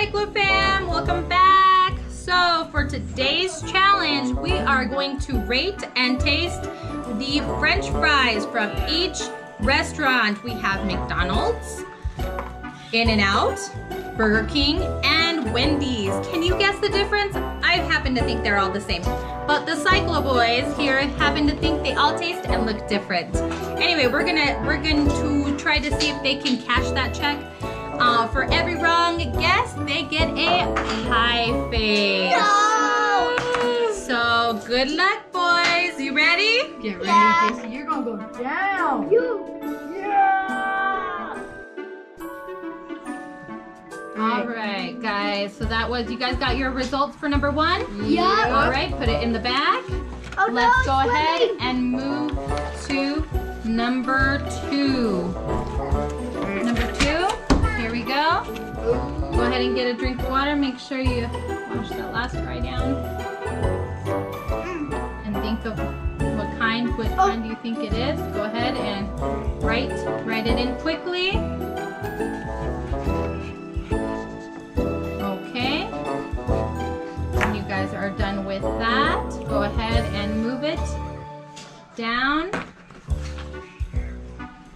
Cyclo fam, welcome back. So for today's challenge, we are going to rate and taste the french fries from each restaurant. We have McDonald's, In-N-Out, Burger King, and Wendy's. Can you guess the difference? I happen to think they're all the same. But the Cyclo boys here happen to think they all taste and look different. Anyway, we're gonna we're going to try to see if they can cash that check uh, for every wrong guess, they get a high face. No! So good luck, boys. You ready? Get ready, Yeah. Casey. You're gonna go down. You. Yeah. All right, guys. So that was you guys got your results for number one. Yeah. All right, put it in the bag. Oh Let's it's go ahead and move to number two. Go. Ahead and get a drink of water. Make sure you wash that last fry down. And think of what kind, what oh. kind do you think it is. Go ahead and write, write it in quickly. Okay. When you guys are done with that, go ahead and move it down.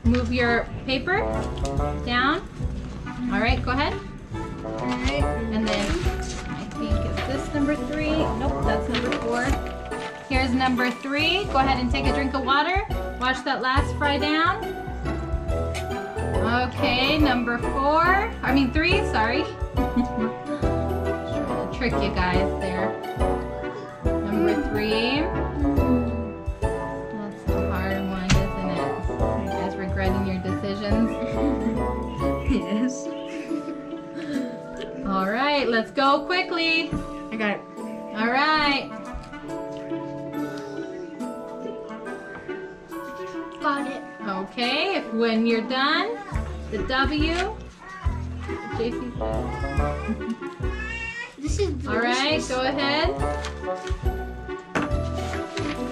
Move your paper down. All right, go ahead. Alright. And then I think is this number three? Nope, that's number four. Here's number three. Go ahead and take a drink of water. Wash that last fry down. Okay, number four. I mean three, sorry. Trying to trick you guys there. Number three. Quickly. I got it. All right. Got it. Okay, if when you're done, the W. JC This is All right, go ahead.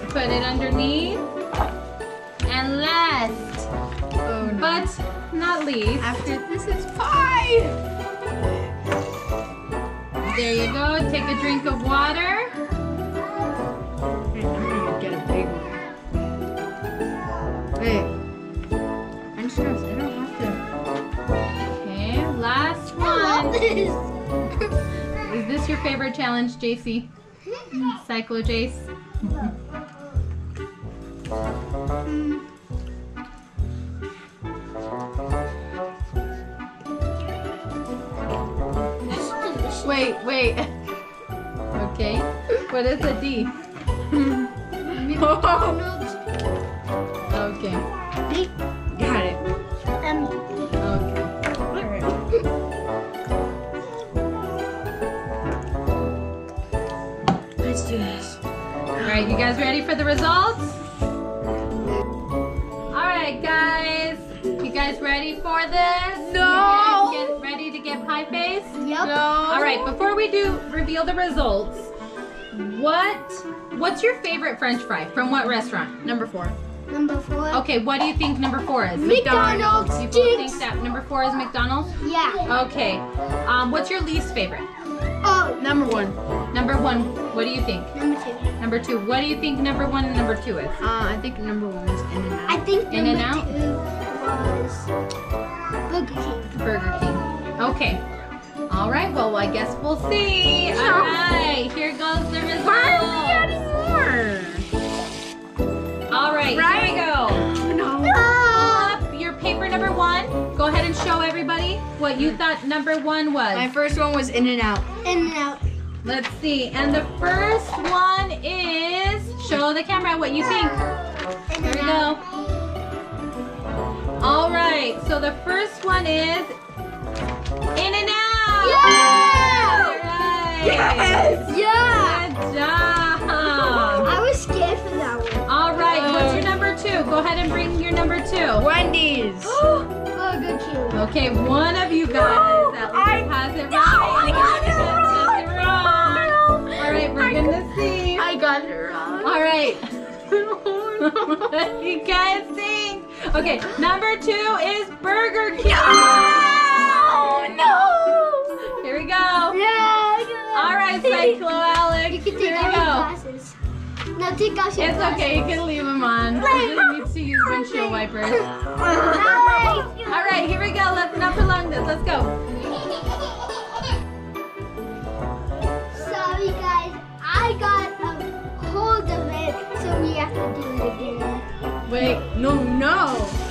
Put it underneath. And last, Oh no. but not least, after this is pie. There you go. Take a drink of water. Wait, I'm gonna get a big one. Wait. I'm stressed. I don't have to. Okay, last I love one. this. Is this your favorite challenge, JC? Cyclo Jace? Mm. Wait, wait. Okay. What is a D? McDonald's. Okay. Got it. Um, Okay. Let's do this. All right, you guys ready for the results? All right, guys. You guys ready for this? No. Pie face? yep. All right, before we do reveal the results, what what's your favorite french fry from what restaurant? Number four. Number four. Okay, what do you think number 4 is? McDonald's You both think that number 4 is McDonald's? Yeah. Okay. Um, what's your least favorite? Oh, Number one. Number 1, what do you think? number two. Number 2, what do you think number 1 and number 2 is? Uh, I think number one was in and I think In number and out? two was Burger King. Burger King. Okay. All right. Well, I guess we'll see. All right. Here goes the Why are we adding more? All right. Here Right? we go. No. Pull up your paper number one. Go ahead and show everybody what you thought number one was. My first one was in and out. In and out. Let's see. And the first one is show the camera what you think. In Here we go. All right. So the first one is Yes! Yeah. Good job. I was scared for that one. All right, what's oh. your number two? Go ahead and bring your number two. Wendy's. Oh, Burger King. Okay, one of you guys at least I- has it right. I got it Has it wrong. wrong. All right, we're gonna see. I got it wrong. All right. what do you guys think? Okay, number two is Burger King. Oh no! Here we go. Yeah. All right, Cyclo Alex. You can take we your glasses. No, take off your It's okay, you can leave them on. You just need to use windshield wipers. glasses. All right, here we go. Let's not prolong this. Let's go. Sorry, guys. I got a hold of it, so we have to do it again. Wait, no. No.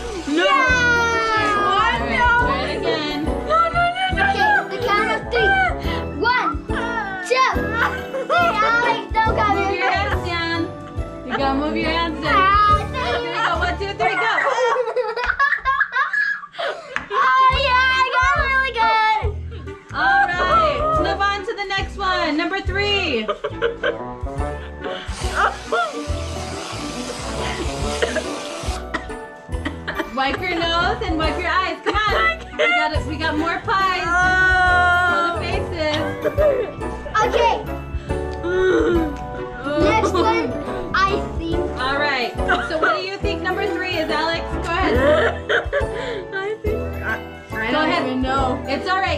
You gotta move your hands down. Ah, Here we go. One, two, three, go. oh yeah, I got really good. All right, let's move on to the next one. Number three. Wipe your nose and wipe your eyes. Come on. We got. We got more pies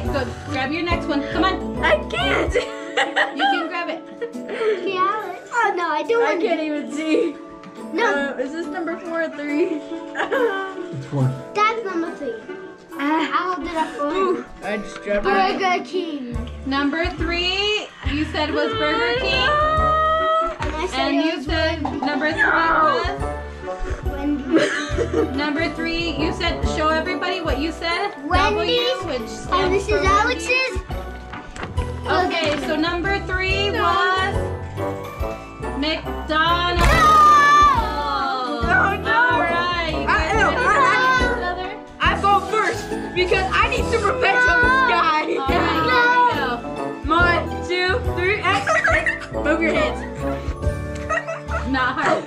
right. Go grab your next one. Come on. I can't. You can grab it. Okay, Alex. Oh no, I don't I can't to. even see. No, Uh, is this number four or three? It's four. that's number three. I'll do that for you. I just dropped it. Burger King. Number three, you said was Burger King. And I said And it you was said number three Wendy's. Was number three. You said show everybody what you said. Wendy's. W, which And this is. Alex's. Okay, so number three was McDonald's. No, no. All right. I- no, ready I- fight each other? I go first because I need some revenge on this guy. All right, we. One, two, three, and move your hands. Not hard.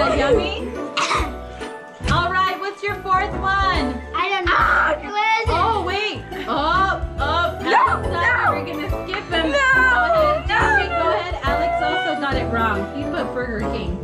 That yummy? All right, what's your fourth one? I don't know. Oh, it? Oh, wait. Oh, oh. No, Alex no. we were going to skip him. No, Go ahead. no. Jesse, go ahead. Alex also got it wrong. He put Burger King.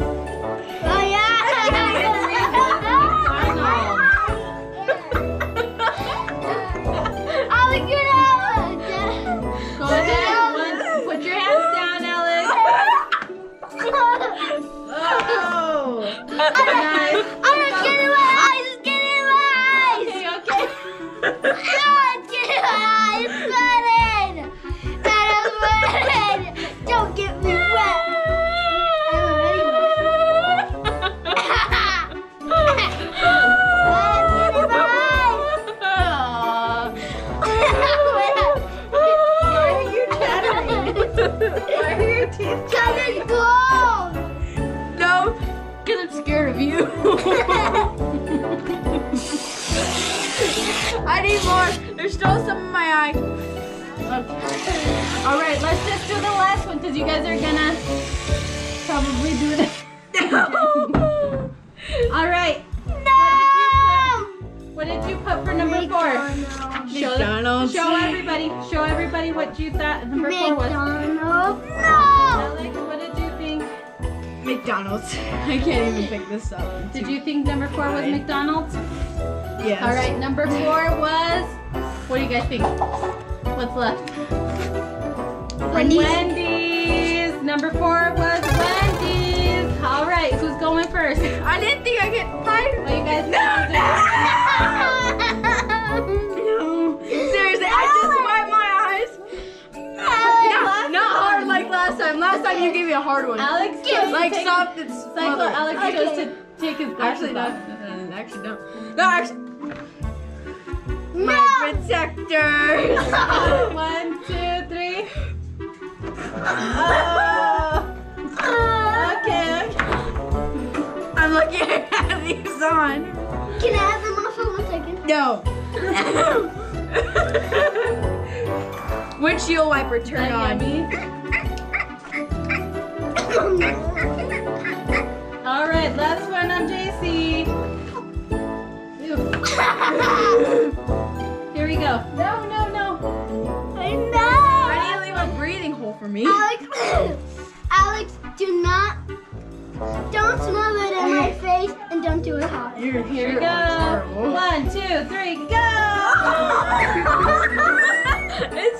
There's still some in my eye. Okay. All right, let's just do the last one because you guys are gonna probably do this. All right. No. What did you put for number four? Show, McDonald's. show everybody. Show everybody what you thought number four was. McDonald's. No. Alex, what did you think? McDonald's. I can't even pick this up. Did you think number four was McDonald's? Yes. All right, number four was. What do you guys think? What's left? Wendy's. Wendy's. Number four was Wendy's. All right, who's going first? I didn't think I get fired. Well, you guys No, no. Seriously, I just wiped my eyes. No, not hard like last time. Last time you gave me a hard one. Alex chose like soft and Cycle. Alex Okay. chose to take his glasses Actually, no. Actually, don't. No, actually. No. Protectors. One, two, three. Oh. Okay. I'm lucky I have these on. Can I have them off for one second? No. Windshield wiper turn on. yummy? All right, last one on JC. Ew. We go. No, no, no. I know. I need to leave a breathing hole for me. Alex, Alex, do not, don't smother it in my face and don't do it hot. Here here we go. One, two, three, go! it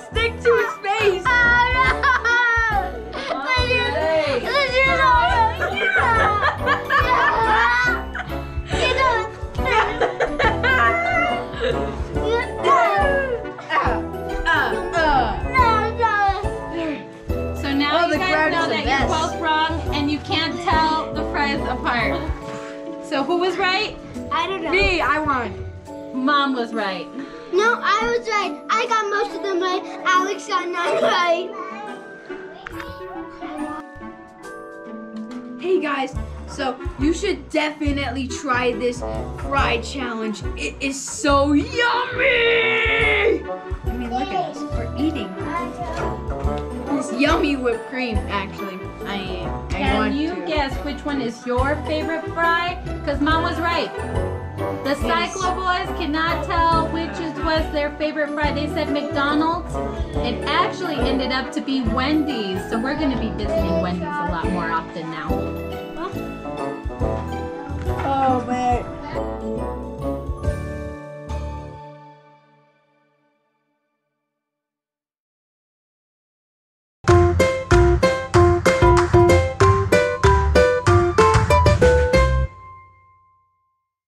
now Oh, you the guys know that best. you're both wrong and you can't tell the fries apart. So who was right? I don't know. Me, I won. Mom was right. No, I was right. I got most of them right. Alex got none right. Hey guys, so you should definitely try this fry challenge. It is so yummy! I mean, look at us. We're eating. This yummy whipped cream, actually. I am. Can you to. guess which one is your favorite fry? Because mom was right. The. Cyclo boys cannot tell which was their favorite fry. They said McDonald's. It actually ended up to be Wendy's. So we're going to be visiting Wendy's a lot more often now. Oh, man.